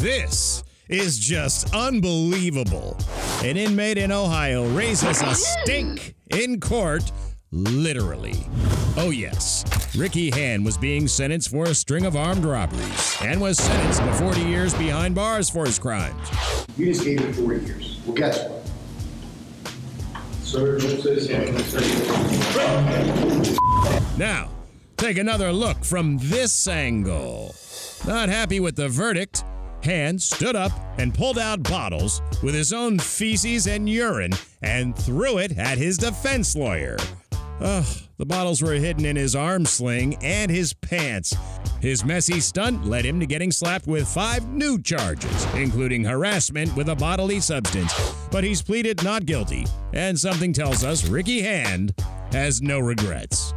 This is just unbelievable. An inmate in Ohio raises a stink in court, literally. Oh, yes. Ricky Han was being sentenced for a string of armed robberies and was sentenced to 40 years behind bars for his crimes. You just gave him four years. Well, guess what? Sir, don't say something. Now, take another look from this angle. Not happy with the verdict, Han stood up and pulled out bottles with his own feces and urine and threw it at his defense lawyer. Ugh, the bottles were hidden in his arm sling and his pants. His messy stunt led him to getting slapped with five new charges, including harassment with a bodily substance. But he's pleaded not guilty, and something tells us Ricky Han has no regrets.